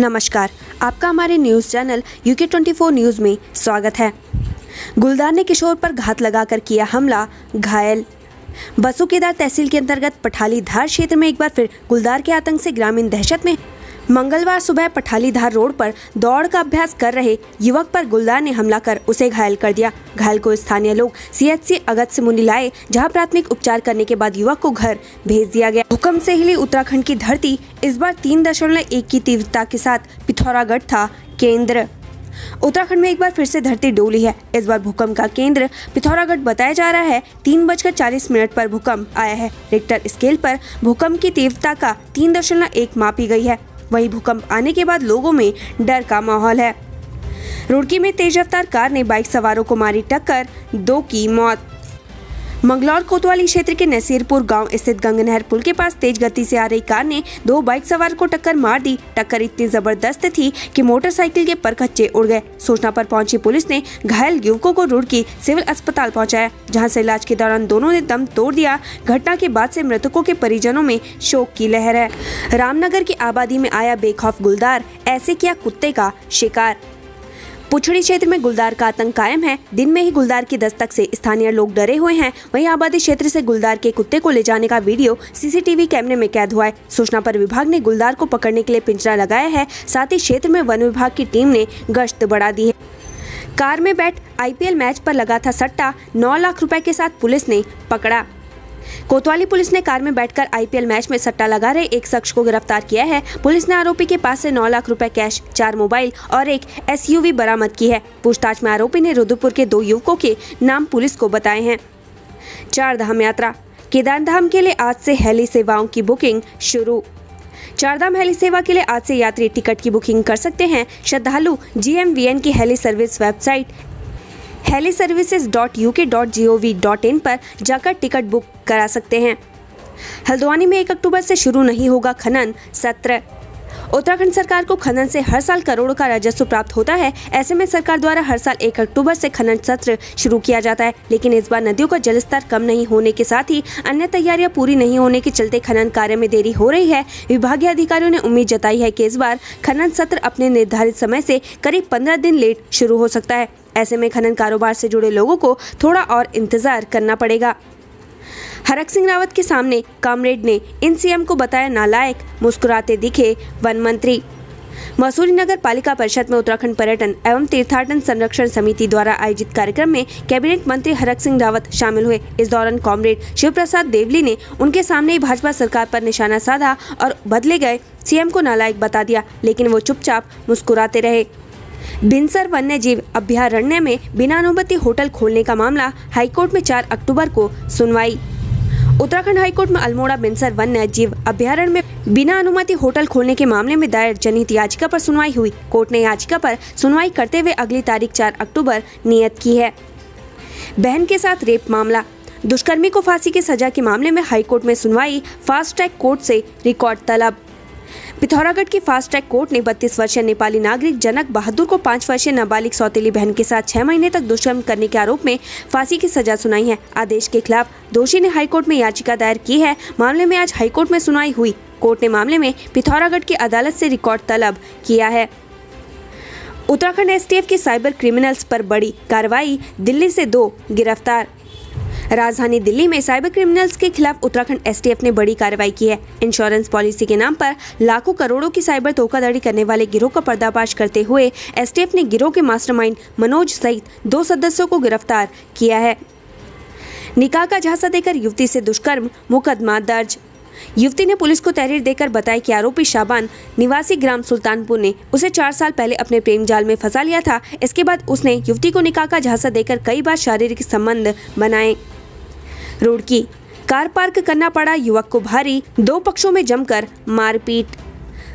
नमस्कार, आपका हमारे न्यूज़ चैनल यूके 24 न्यूज़ में स्वागत है। गुलदार ने किशोर पर घात लगाकर किया हमला, घायल। बसुकेदार तहसील के अंतर्गत पठाली धार क्षेत्र में एक बार फिर गुलदार के आतंक से ग्रामीण दहशत में मंगलवार सुबह पठालीधार रोड पर दौड़ का अभ्यास कर रहे युवक पर गुलदार ने हमला कर उसे घायल कर दिया। घायल को स्थानीय लोग सीएचसी अगस्त मुनि लाए, जहाँ प्राथमिक उपचार करने के बाद युवक को घर भेज दिया गया। भूकंप से हिली उत्तराखंड की धरती इस बार तीन दशमलव एक की तीव्रता के साथ पिथौरागढ़ था केंद्र। उत्तराखंड में एक बार फिर से धरती डोली है। इस बार भूकंप का केंद्र पिथौरागढ़ बताया जा रहा है। तीन बजकर चालीस मिनट पर भूकंप आया है। रिक्टर स्केल पर भूकंप की तीव्रता का तीन दशमलव एक मापी गई है। वहीं भूकंप आने के बाद लोगों में डर का माहौल है। रुड़की में तेज रफ्तार कार ने बाइक सवारों को मारी टक्कर, दो की मौत। मंगलौर कोतवाली क्षेत्र के नसीरपुर गाँव स्थित गंगनहर पुल के पास तेज गति से आ रही कार ने दो बाइक सवार को टक्कर मार दी। टक्कर इतनी ज़बरदस्त थी कि मोटरसाइकिल के पर परखच्चे उड़ गए। सूचना पर पहुँची पुलिस ने घायल युवकों को रुड़की सिविल अस्पताल पहुँचाया, जहाँ से इलाज के दौरान दोनों ने दम तोड़ दिया। घटना के बाद से मृतकों के परिजनों में शोक की लहर है। रामनगर की आबादी में आया बेखौफ गुलदार, ऐसे किया कुत्ते का शिकार। पुछड़ी क्षेत्र में गुलदार का आतंक कायम है। दिन में ही गुलदार की दस्तक से स्थानीय लोग डरे हुए हैं। वहीं आबादी क्षेत्र से गुलदार के कुत्ते को ले जाने का वीडियो सीसीटीवी कैमरे में कैद हुआ है। सूचना पर विभाग ने गुलदार को पकड़ने के लिए पिंजरा लगाया है। साथ ही क्षेत्र में वन विभाग की टीम ने गश्त बढ़ा दी है। कार में बैठ आईपीएल मैच पर लगा था सट्टा। नौ लाख रुपए के साथ पुलिस ने पकड़ा। कोतवाली पुलिस ने कार में बैठकर आईपीएल मैच में सट्टा लगा रहे एक शख्स को गिरफ़्तार किया है। पुलिस ने आरोपी के पास से 9 लाख रुपए कैश, चार मोबाइल और एक एसयूवी बरामद की है। पूछताछ में आरोपी ने रुद्रपुर के दो युवकों के नाम पुलिस को बताए हैं। चार धाम यात्रा। केदार धाम के लिए आज से हेली सेवाओं की बुकिंग शुरू। चारधाम हेली सेवा के लिए आज से यात्री टिकट की बुकिंग कर सकते हैं। श्रद्धालु जीएमवीएन की heli service website heli services dot U K dot G O V dot in पर जाकर टिकट बुक करा सकते हैं। हल्द्वानी में एक अक्टूबर से शुरू नहीं होगा खनन सत्र। उत्तराखंड सरकार को खनन से हर साल करोड़ों का राजस्व प्राप्त होता है, ऐसे में सरकार द्वारा हर साल एक अक्टूबर से खनन सत्र शुरू किया जाता है, लेकिन इस बार नदियों का जलस्तर कम नहीं होने के साथ ही अन्य तैयारियाँ पूरी नहीं होने के चलते खनन कार्य में देरी हो रही है। विभागीय अधिकारियों ने उम्मीद जताई है कि इस बार खनन सत्र अपने निर्धारित समय से करीब पंद्रह दिन लेट शुरू हो सकता है। ऐसे में खनन कारोबार से जुड़े लोगों को थोड़ा और इंतज़ार करना पड़ेगा। हरक सिंह रावत के सामने कामरेड ने इन सीएम को बताया नालायक, मुस्कुराते दिखे वन मंत्री। मसूरी नगर पालिका परिषद में उत्तराखंड पर्यटन एवं तीर्थाटन संरक्षण समिति द्वारा आयोजित कार्यक्रम में कैबिनेट मंत्री हरक सिंह रावत शामिल हुए। इस दौरान कॉमरेड शिव प्रसाद देवली ने उनके सामने ही भाजपा सरकार पर निशाना साधा और बदले गए। सीएम को नालायक बता दिया, लेकिन वो चुपचाप मुस्कुराते रहे। बिनसर वन्य जीव अभ्यारण्य में बिना अनुमति होटल खोलने का मामला हाईकोर्ट में 4 अक्टूबर को सुनवाई। उत्तराखंड हाईकोर्ट में अल्मोड़ा बिनसर वन्य जीव अभ्यारण्य में बिना अनुमति होटल खोलने के मामले में दायर जनहित याचिका पर सुनवाई हुई। कोर्ट ने याचिका पर सुनवाई करते हुए अगली तारीख 4 अक्टूबर नियत की है। बहन के साथ रेप मामला। दुष्कर्मी को फांसी की सजा के मामले में हाईकोर्ट में सुनवाई, फास्ट ट्रैक कोर्ट से रिकॉर्ड तलब। पिथौरागढ़ की फास्ट ट्रैक कोर्ट ने बत्तीस वर्षीय नेपाली नागरिक जनक बहादुर को पाँच वर्षीय नाबालिग सौतेली बहन के साथ छह महीने तक दुष्कर्म करने के आरोप में फांसी की सजा सुनाई है। आदेश के खिलाफ दोषी ने हाईकोर्ट में याचिका दायर की है। मामले में आज हाईकोर्ट में सुनवाई हुई। कोर्ट ने मामले में पिथौरागढ़ की अदालत से रिकॉर्ड तलब किया है। उत्तराखंड एसटीएफ की साइबर क्रिमिनल्स पर बड़ी कार्रवाई, दिल्ली से दो गिरफ़्तार। राजधानी दिल्ली में साइबर क्रिमिनल्स के खिलाफ उत्तराखंड एसटीएफ ने बड़ी कार्रवाई की है। इंश्योरेंस पॉलिसी के नाम पर लाखों करोड़ों की साइबर धोखाधड़ी करने वाले गिरोह का पर्दाफाश करते हुए एसटीएफ ने गिरोह के मास्टरमाइंड मनोज सहित दो सदस्यों को गिरफ़्तार किया है। निकाह का झांसा देकर युवती से दुष्कर्म, मुकदमा दर्ज। युवती ने पुलिस को तहरीर देकर बताया कि आरोपी शाबान, निवासी ग्राम सुल्तानपुर ने उसे चार साल पहले अपने प्रेम जाल में फंसा लिया था। इसके बाद उसने युवती को निकाह का झांसा देकर कई बार शारीरिक संबंध बनाए। रुड़की कार पार्क करना पड़ा युवक को भारी, दो पक्षों में जमकर मारपीट।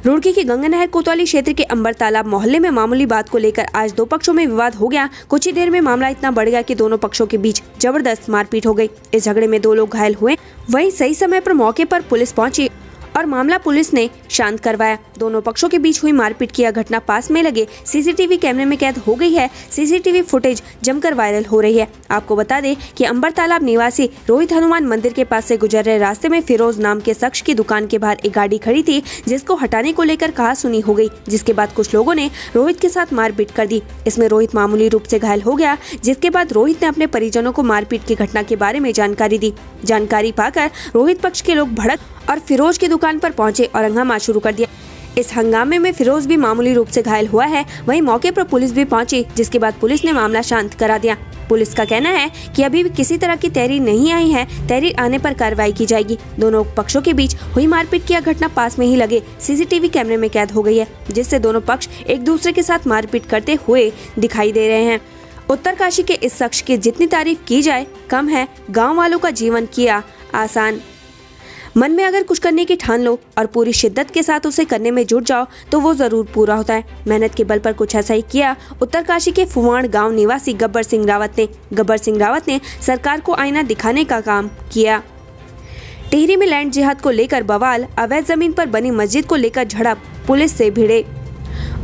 रुड़की के गंगानहर कोतवाली क्षेत्र के अंबर तालाब मोहल्ले में मामूली बात को लेकर आज दो पक्षों में विवाद हो गया। कुछ ही देर में मामला इतना बढ़ गया कि दोनों पक्षों के बीच ज़बरदस्त मारपीट हो गई। इस झगड़े में दो लोग घायल हुए। वहीं सही समय पर मौके पर पुलिस पहुँची। और मामला पुलिस ने शांत करवाया। दोनों पक्षों के बीच हुई मारपीट की यह घटना पास में लगे। सीसीटीवी कैमरे में कैद हो गई है। सीसीटीवी फुटेज जमकर वायरल हो रही है। आपको बता दें कि अंबर तालाब निवासी रोहित हनुमान मंदिर के पास से गुजर रहे रास्ते में फिरोज नाम के शख्स की दुकान के बाहर एक गाड़ी खड़ी थी, जिसको हटाने को लेकर कहा सुनी हो गई, जिसके बाद कुछ लोगों ने रोहित के साथ मारपीट कर दी। इसमें रोहित मामूली रूप से घायल हो गया, जिसके बाद रोहित ने अपने परिजनों को मारपीट की घटना के बारे में जानकारी दी। जानकारी पाकर रोहित पक्ष के लोग भड़क और फिरोज की दुकान पर पहुँचे और हंगामा शुरू कर दिया। इस हंगामे में फिरोज भी मामूली रूप से घायल हुआ है। वहीं मौके पर पुलिस भी पहुँची, जिसके बाद पुलिस ने मामला शांत करा दिया। पुलिस का कहना है कि अभी भी किसी तरह की तहरीर नहीं आई है। तहरीर आने पर कार्रवाई की जाएगी। दोनों पक्षों के बीच हुई मारपीट की घटना पास में ही लगे। सीसीटीवी कैमरे में कैद हो गई है, जिससे दोनों पक्ष एक दूसरे के साथ मारपीट करते हुए दिखाई दे रहे हैं। उत्तरकाशी के इस शख्स की जितनी तारीफ़ की जाए, कम है। गाँव वालों का जीवन किया आसान। मन में अगर कुछ करने की ठान लो और पूरी शिद्दत के साथ उसे करने में जुट जाओ तो वो ज़रूर पूरा होता है। मेहनत के बल पर कुछ ऐसा ही किया। उत्तरकाशी के फुवाण गाँव निवासी गब्बर सिंह रावत ने गब्बर सिंह रावत ने सरकार को आईना दिखाने का काम किया। टिहरी में लैंड जिहाद को लेकर बवाल, अवैध ज़मीन पर बनी मस्जिद को लेकर झड़प, पुलिस से भिड़े।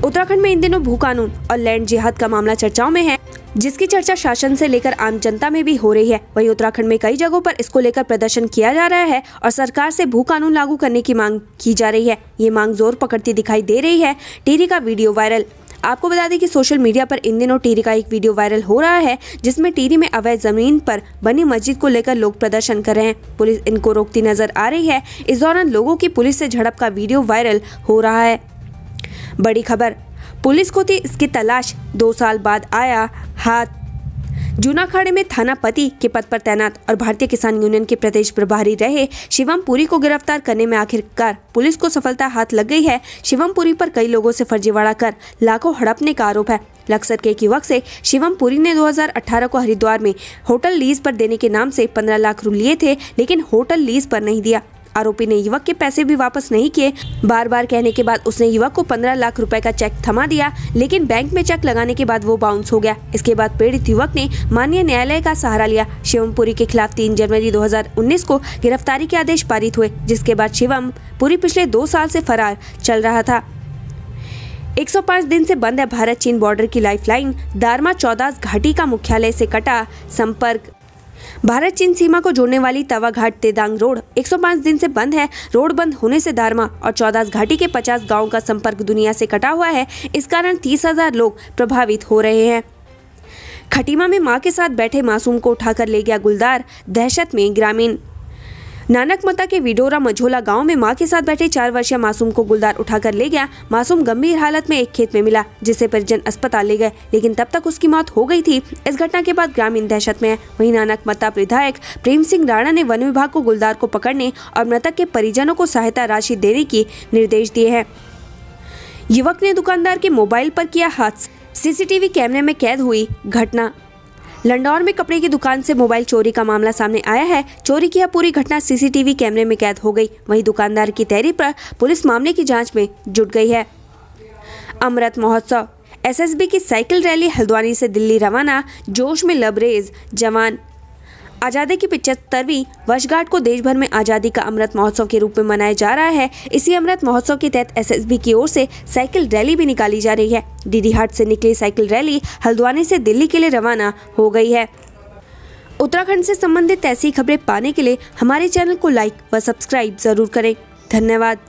उत्तराखंड में इन दिनों भू कानून और लैंड जिहाद का मामला चर्चाओं में है। जिसकी चर्चा शासन से लेकर आम जनता में भी हो रही है। वहीं उत्तराखंड में कई जगहों पर इसको लेकर प्रदर्शन किया जा रहा है और सरकार से भू कानून लागू करने की मांग की जा रही है। ये मांग ज़ोर पकड़ती दिखाई दे रही है। टीरी का वीडियो वायरल। आपको बता दें कि सोशल मीडिया पर इन दिनों टीरी का एक वीडियो वायरल हो रहा है, जिसमें टीरी में अवैध ज़मीन पर बनी मस्जिद को लेकर लोग प्रदर्शन कर रहे हैं। पुलिस इनको रोकती नज़र आ रही है। इस दौरान लोगों की पुलिस से झड़प का वीडियो वायरल हो रहा है। बड़ी खबर पुलिस को थी इसकी तलाश। दो साल बाद आया हाथ। जूनाखाड़े में थाना पति के पद पर तैनात और भारतीय किसान यूनियन के प्रदेश प्रभारी रहे शिवम पुरी को गिरफ़्तार करने में आखिरकार पुलिस को सफलता हाथ लग गई है। शिवम पुरी पर कई लोगों से फर्जीवाड़ा कर लाखों हड़पने का आरोप है। लक्सर के एक युवक से शिवम पुरी ने 2018 को हरिद्वार में होटल लीज पर देने के नाम से 15 लाख लिए थे, लेकिन होटल लीज पर नहीं दिया। आरोपी ने युवक के पैसे भी वापस नहीं किए। बार बार कहने के बाद उसने युवक को पंद्रह लाख रुपए का चेक थमा दिया, लेकिन बैंक में चेक लगाने के बाद वो बाउंस हो गया। इसके बाद पीड़ित युवक ने माननीय न्यायालय का सहारा लिया। शिवम पुरी के खिलाफ तीन जनवरी 2019 को गिरफ्तारी के आदेश पारित हुए, जिसके बाद शिवम पुरी पिछले दो साल से फरार चल रहा था। 105 दिन से बंद है भारत चीन बॉर्डर की लाइफलाइन। दारमा चौदास घाटी का मुख्यालय से कटा संपर्क भारत चीन सीमा को जोड़ने वाली तवा घाट तेदांग रोड 105 दिन से बंद है। रोड बंद होने से दारमा और चौदास घाटी के 50 गाँवों का संपर्क दुनिया से कटा हुआ है। इस कारण तीस हज़ार लोग प्रभावित हो रहे हैं। खटीमा में माँ के साथ बैठे मासूम को उठाकर ले गया गुलदार, दहशत में ग्रामीण। नानक मता के विडोरा मझोला गाँव में माँ के साथ बैठे चार वर्षीय मासूम को गुलदार उठाकर ले गया। मासूम गंभीर हालत में एक खेत में मिला, जिसे परिजन अस्पताल ले गए, लेकिन तब तक उसकी मौत हो गई थी। इस घटना के बाद ग्रामीण दहशत में है। वहीं नानक मता विधायक प्रेम सिंह राणा ने वन विभाग को गुलदार को पकड़ने और मृतक के परिजनों को सहायता राशि देने की निर्देश दिए हैं। युवक ने दुकानदार के मोबाइल पर किया हाथ सीसीटीवी कैमरे में कैद हुई घटना। लंडौर में कपड़े की दुकान से मोबाइल चोरी का मामला सामने आया है। चोरी की यह पूरी घटना सीसीटीवी कैमरे में कैद हो गई। वहीं दुकानदार की तहरीर पर पुलिस मामले की जाँच में जुट गई है। अमृत महोत्सव। एसएसबी की साइकिल रैली हल्द्वानी से दिल्ली रवाना। जोश में लबरेज। जवान आज़ादी की पिछहत्तरवीं वर्षगांठ को देश भर में आज़ादी का अमृत महोत्सव के रूप में मनाया जा रहा है। इसी अमृत महोत्सव के तहत एसएसबी की ओर से साइकिल रैली भी निकाली जा रही है। डीडी हाट से निकली साइकिल रैली हल्द्वानी से दिल्ली के लिए रवाना हो गई है। उत्तराखंड से संबंधित ऐसी खबरें पाने के लिए हमारे चैनल को लाइक व सब्सक्राइब ज़रूर करें। धन्यवाद।